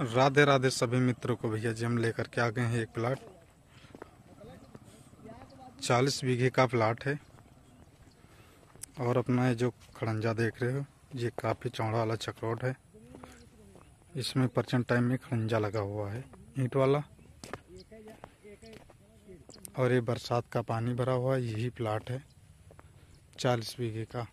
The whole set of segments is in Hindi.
राधे राधे सभी मित्रों को भैया जी, हम लेकर के आ गए हैं एक प्लाट। चालीस बीघे का प्लाट है। और अपना ये जो खड़ंजा देख रहे हो, ये काफ़ी चौड़ा वाला चक्रोड है। इसमें परचेंट टाइम में खड़ंजा लगा हुआ है, ईंट वाला। और ये बरसात का पानी भरा हुआ, यही प्लाट है, चालीस बीघे का।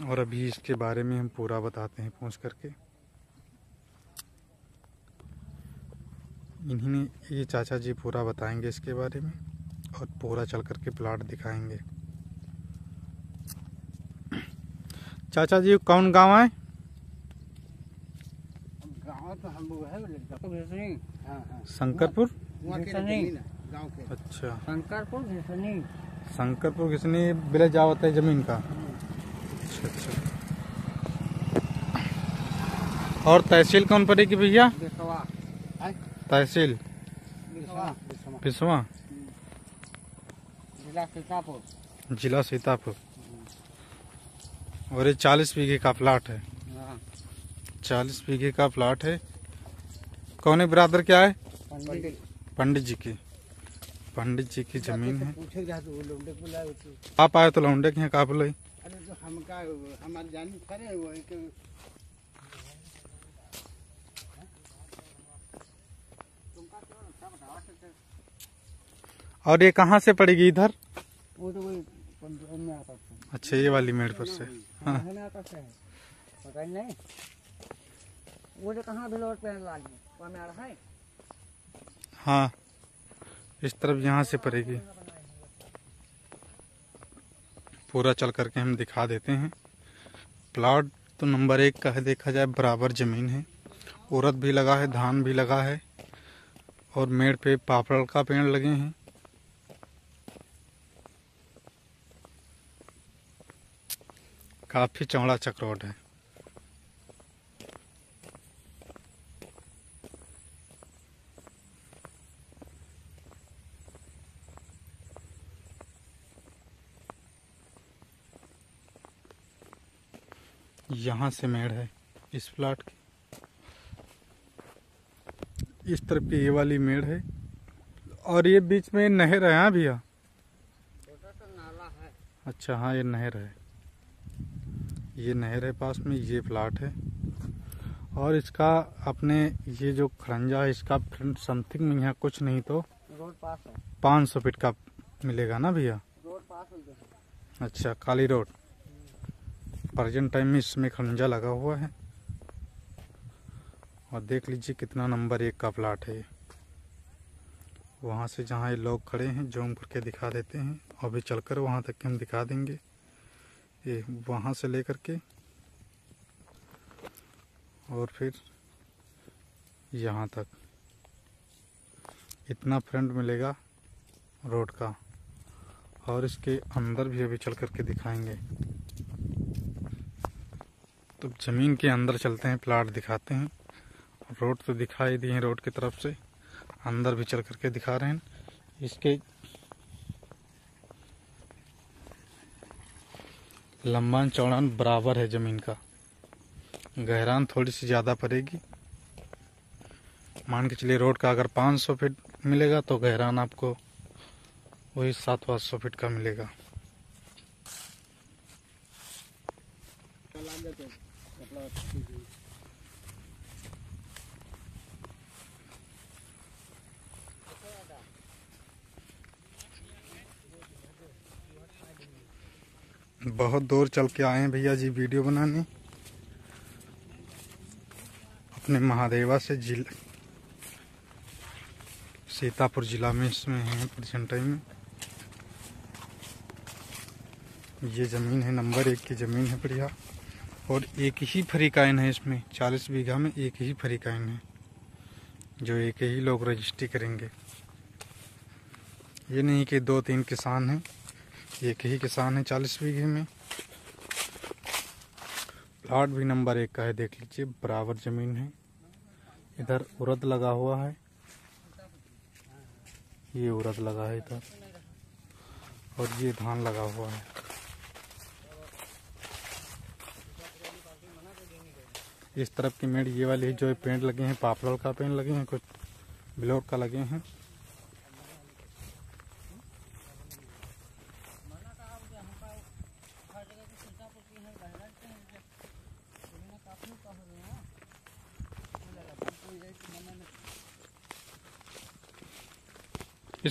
और अभी इसके बारे में हम पूरा बताते हैं पहुँच करके। इन्हीं ने ये चाचा जी पूरा बताएँगे इसके बारे में और पूरा चल करके प्लाट दिखाएँगे। चाचा जी कौन गाँव है? गाँव तो हम लोग है घिसनी हाँ हाँ। शंकरपुर? घिसनी। अच्छा। शंकरपुर घिसनी शंकरपुर किसने विलेज आवत है ज़मीन का? अच्छा अच्छा और तहसील कौन पड़ेगी भैया? तहसील? बिसवा। जिला सीतापुर। जिला सीतापुर। और ये चालीस बीघे का प्लाट है। हाँ। चालीस बीघे का प्लाट है। कौन है ब्रादर क्या है? पंडित। जी की। पंडित जी की ज़मीन है। तो आप आए तो लौंडे के यहाँ का बोले अरे तो हमका हमारे जानी खरे वो एक। और ये कहाँ से पड़ेगी इधर? वो तो वही में आता था। अच्छा ये वाली मेड़ पर से। हाँ। आता है पता नहीं। वो तो कहाँ लाल वहाँ में आ रहा है? हाँ इस तरफ़ यहाँ से पड़ेगी। पूरा चल करके हम दिखा देते हैं। प्लाट तो नंबर एक का है, देखा जाए, बराबर ज़मीन है। औरत भी लगा है, धान भी लगा है, और मेड़ पे पापड़ का पेड़ लगे हैं। काफ़ी चौड़ा चक्रोड है। यहाँ से मेड़ है इस प्लाट की। इस तरफ़ की ये वाली मेड़ है और ये बीच में नहर है हाँ भैया? छोटा सा नाला है अच्छा हाँ ये नहर है। ये नहर है पास में ये प्लाट है। और इसका अपने ये जो खड़ंजा है इसका फ्रंट समथिंग में यहाँ कुछ नहीं तो पाँच सौ फीट का मिलेगा ना भैया? रोड पास गया अच्छा काली रोड। प्रेजेंट टाइम में इसमें खंजा लगा हुआ है। और देख लीजिए कितना नंबर एक का प्लाट है। वहाँ से जहाँ ये लोग खड़े हैं जूम करके दिखा देते हैं और भी चलकर वहाँ तक के हम दिखा देंगे। ये वहाँ से लेकर के और फिर यहाँ तक। इतना फ्रंट मिलेगा रोड का। और इसके अंदर भी अभी चल करके दिखाएँगे। तो ज़मीन के अंदर चलते हैं, प्लाट दिखाते हैं। रोड तो दिखाई दिए हैं रोड की तरफ़ से। अंदर भी चल करके दिखा रहे हैं। इसके लंबान चौड़ान बराबर है ज़मीन का। गहरान थोड़ी सी ज़्यादा पड़ेगी। मान के चलिए रोड का अगर 500 फीट मिलेगा तो गहरान आपको वही सात पाँच सौ फीट का मिलेगा। बहुत दूर चल के आए हैं भैया जी वीडियो बनाने। अपने महादेवा से जिला, सीतापुर जिला में इसमें हैं प्रेजेंट टाइम में। ये ज़मीन है, नंबर एक की ज़मीन है बढ़िया। और एक ही फरीकाइन है इसमें, चालीस बीघा में एक ही फरीकाइन है, जो एक ही लोग रजिस्ट्री करेंगे। ये नहीं कि दो तीन किसान हैं। एक ही किसान है चालीस बीघे में। प्लाट भी नंबर एक का है, देख लीजिए, बराबर ज़मीन है। इधर उड़द लगा हुआ है। ये उरद लगा है इधर। और ये धान लगा हुआ है। इस तरफ़ की मेड़, ये वाली है जो पेड़ लगे हैं पापड़ का पेड़ लगे हैं, कुछ ब्लॉक का लगे हैं।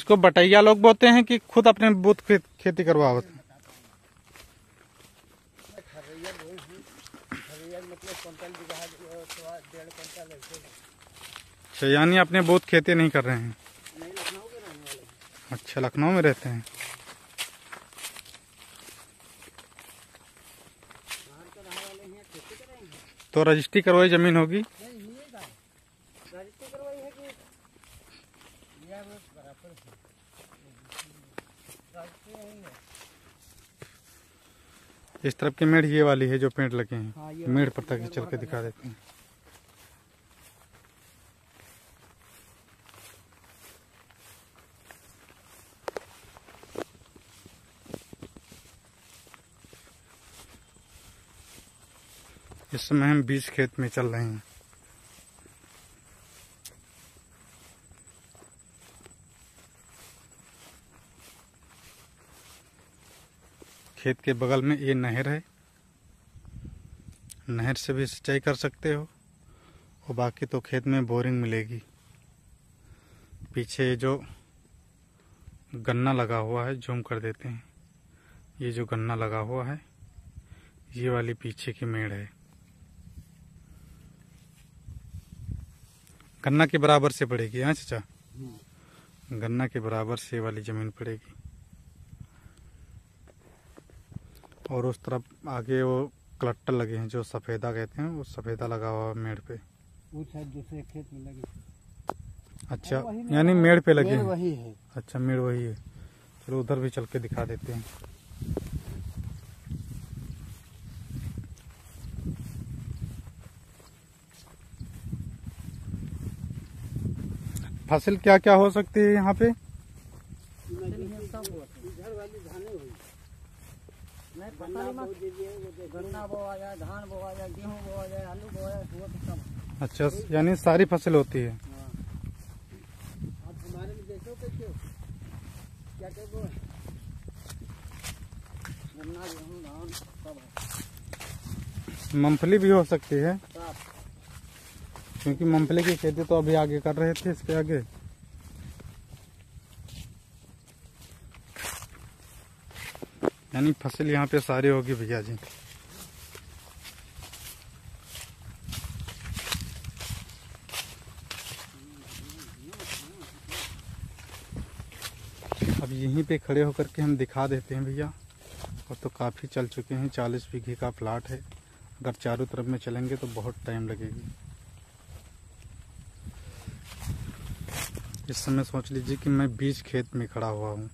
इसको बटैया लोग बोते हैं कि खुद अपने बूथ खेती करवा हैं? हैं मतलब ऐसे अच्छा यानी अपने बुत खेती नहीं कर रहे हैं। अच्छा लखनऊ में रहते हैं तो रजिस्ट्री करवाई ज़मीन होगी नहीं ये का रजिस्ट्री करवाई है कि यह बस बराबर है रजिस्ट्री नहीं है इस तरफ़ की मेड़ ये वाली है जो पेड़ लगे हाँ, हैं मेड़ पर तक चल के दिखा देते हैं। इस समय हम बीज खेत में चल रहे हैं। खेत के बगल में ये नहर है। नहर से भी सिंचाई कर सकते हो और बाकी तो खेत में बोरिंग मिलेगी। पीछे जो गन्ना लगा हुआ है जूम कर देते हैं। ये जो गन्ना लगा हुआ है ये वाली पीछे की मेड़ है। गन्ना के बराबर से पड़ेगी हाँ चाचा? गन्ना के बराबर से वाली ज़मीन पड़ेगी। और उस तरफ़ आगे वो क्लट्टर लगे हैं जो सफेदा कहते हैं वो सफेदा लगा हुआ है मेड़ पे। वो शायद दूसरे खेत में लगे। अच्छा यानी मेड़ पे लगे हैं? वही है। अच्छा मेड़ वही है। चलो उधर भी चल के दिखा देते हैं। फ़सल क्या क्या हो सकती है यहाँ पे इधर वाली धाने हुई नहीं गन्ना पता बो दीजिए वो देखिए। गन्ना बोआ जाए धान बोआ जाए गेहूँ बोआ जाए आलू बोआ जाए वो सब। अच्छा यानी सारी फ़सल होती है। हाँ। आप हमारे में देखो कैसे क्या? क्या वो गन्ना गेहूँ धान सब है। मूंगफली भी हो सकती है सब क्योंकि मूंगफली की खेती तो अभी आगे कर रहे थे इसके आगे। यानी फ़सल यहाँ पे सारी होगी भैया जी। अब यहीं पे खड़े होकर के हम दिखा देते हैं भैया। और तो काफ़ी चल चुके हैं, चालीस बीघे का प्लाट है। अगर चारों तरफ़ में चलेंगे तो बहुत टाइम लगेगी। इस समय सोच लीजिए कि मैं बीज खेत में खड़ा हुआ हूँ।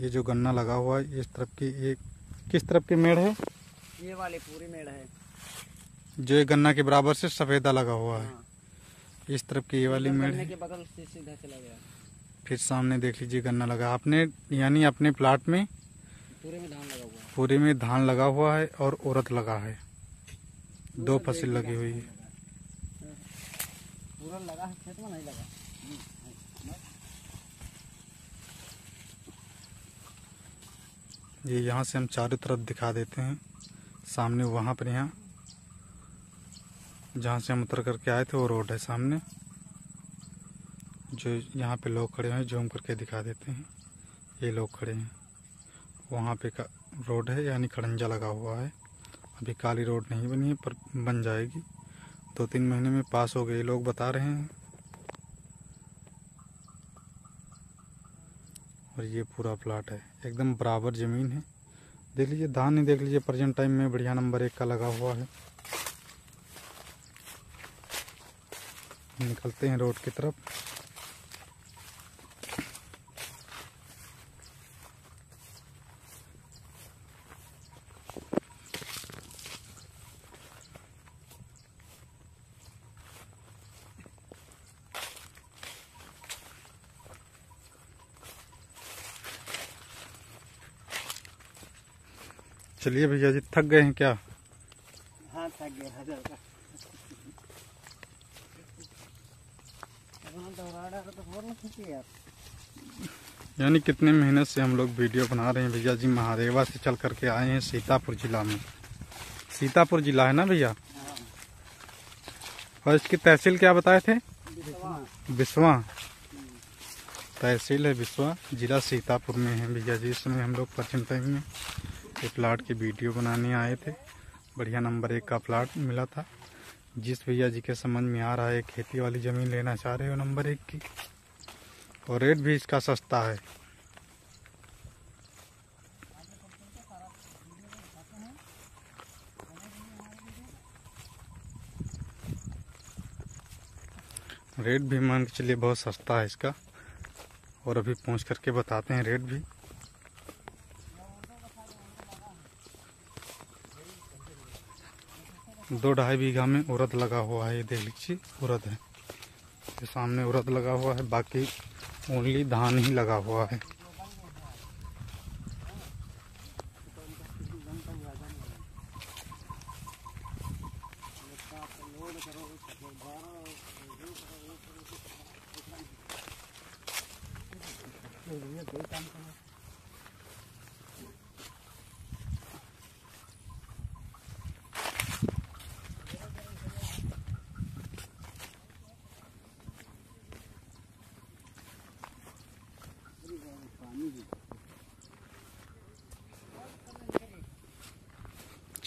ये जो गन्ना लगा हुआ है इस तरफ़ की एक किस तरफ़ की मेड़ है? ये वाली पूरी मेड़ है। जो ये गन्ना के बराबर से सफेदा लगा हुआ है। हाँ। इस तरफ़ की ये वाली मेड़ है। बगल से सीधा चला गया। फिर सामने देख लीजिए गन्ना लगा। आपने यानी अपने प्लाट में पूरे में धान लगा हुआ है। पूरे में धान लगा हुआ है और उड़द लगा है। दो फ़सल लगी हुई है। पूरा लगा है खेत में नहीं लगा। ये यहाँ से हम चारों तरफ़ दिखा देते हैं। सामने वहाँ पर यहाँ, जहाँ से हम उतर करके आए थे, वो रोड है सामने। जो यहाँ पे लोग खड़े हैं जूम करके दिखा देते हैं। ये लोग खड़े हैं। वहाँ पे का रोड है, यानी खड़ंजा लगा हुआ है। अभी काली रोड नहीं बनी है, पर बन जाएगी। दो तीन महीने में पास हो गई लोग बता रहे हैं। और ये पूरा प्लाट है। एकदम बराबर ज़मीन है। देख लीजिए, धान ही देख लीजिए प्रेजेंट टाइम में बढ़िया नंबर एक का लगा हुआ है। निकलते हैं रोड की तरफ़। चलिए भैया जी थक गए हैं क्या? हाँ थक गया हज़ार का तो यानी कितने महीने से हम लोग वीडियो बना रहे हैं भैया जी महादेवा से चल करके आए हैं सीतापुर जिला में। सीतापुर जिला है ना भैया? हाँ। और इसकी तहसील क्या बताए थे? विश्वा बिस्वा। तहसील है बिस्वा जिला सीतापुर में है भैया जी इसमें हम लोग पश्चिम में। ये प्लाट की वीडियो बनाने आए थे। बढ़िया नंबर एक का प्लाट मिला था। जिस भैया जी के समझ में आ रहा है, खेती वाली ज़मीन लेना चाह रहे हो नंबर एक की। और रेट भी इसका सस्ता है। रेट भी मान के चलिए बहुत सस्ता है इसका। और अभी पहुँच करके बताते हैं रेट भी। दो ढाई बीघा में उड़द लगा हुआ है, ये देख लीजिए, उरद है। ये सामने उड़द लगा हुआ है, बाकी ओनली धान ही लगा हुआ है।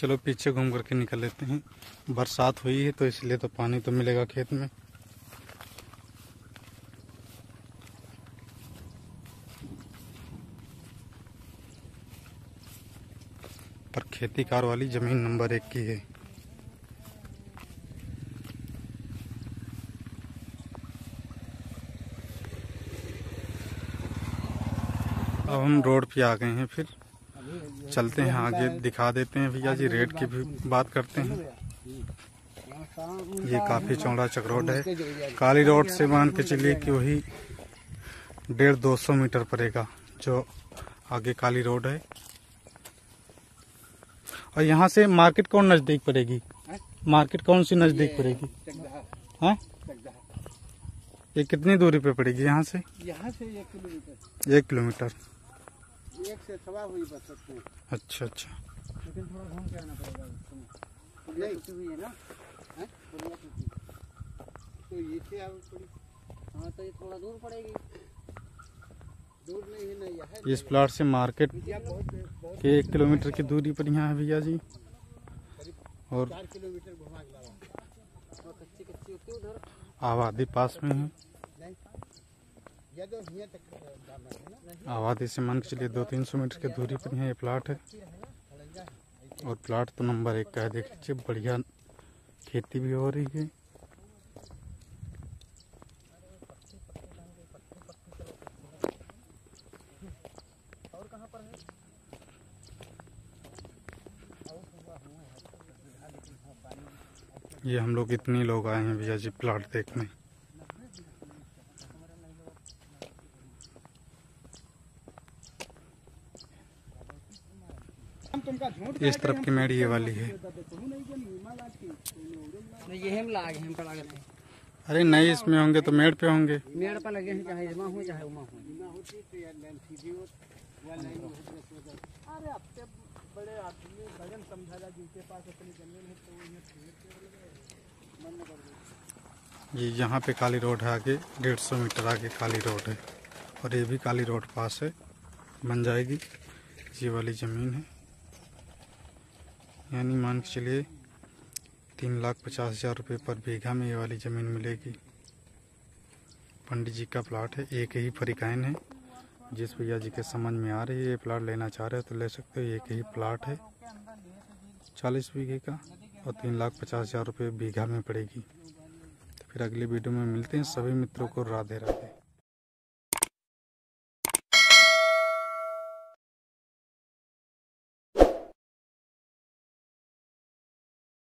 चलो पीछे घूम करके निकल लेते हैं। बरसात हुई है तो इसलिए तो पानी तो मिलेगा खेत में। पर खेती कार वाली ज़मीन नंबर एक की है। अब हम रोड पे आ गए हैं फिर। चलते हैं आगे दिखा देते हैं भैया जी रेट की भी बात करते हैं। ये काफ़ी चौड़ा चक रोड है। काली रोड से मान के चलिए कि वही डेढ़ दो सौ मीटर पड़ेगा जो आगे काली रोड है। और यहाँ से मार्केट कौन नज़दीक पड़ेगी? मार्केट कौन सी नज़दीक पड़ेगी? हाँ? ये कितनी दूरी पे पड़ेगी यहाँ से? यहाँ से एक किलोमीटर। एक किलोमीटर। एक से सवा हुई बस सकते हैं अच्छा अच्छा। लेकिन थोड़ा घूम के आना पड़ेगा उसमें नहीं। हुई है ना? हैं? तो ये से आओ थोड़ी? हाँ तो ये थोड़ा दूर पड़ेगी। दूर नहीं है ना यहाँ इस प्लाट से मार्केट के एक किलोमीटर की दूरी पर यहाँ है भैया जी। और चार किलोमीटर घुमा के लावा और कच्ची कच्ची होती है उधर। आबादी पास में है नहीं या तो यहाँ तक जाना है ना आबादी से मान के चलिए, दो तीन सौ मीटर की दूरी पर यहाँ ये प्लाट है। और प्लाट तो नंबर एक का है, देख लीजिए, बढ़िया खेती भी हो रही है। ये हम लोग इतने लोग आए हैं भैया जी प्लाट देखने। इस तरफ़ की मेड़ ये वाली है। नहीं ये हम लागे हम पर लागत अरे नहीं इसमें होंगे तो मेड़ पे होंगे। मेड़ पर लगे हैं चाहे इमा हो चाहे उमा हो। अरे आपके बड़े आदमी भजन समझा जिनके पास अपनी ज़मीन है तो उन्हें मन कर ये यहाँ पे काली रोड है आगे डेढ़ सौ मीटर आगे काली रोड है। और ये भी काली रोड पास है बन जाएगी। ये वाली ज़मीन है। यानी मान के चलिए, तीन लाख पचास हज़ार रुपये पर बीघा में ये वाली ज़मीन मिलेगी। पंडित जी का प्लाट है, एक ही फरिकाइन है। जिस भैया जी के समझ में आ रही है, ये प्लाट लेना चाह रहे हो तो ले सकते हो, एक ही प्लाट है। चालीस बीघे का और तीन लाख पचास हज़ार रुपये बीघा में पड़ेगी। तो फिर अगली वीडियो में मिलते हैं, सभी मित्रों को राधे राधे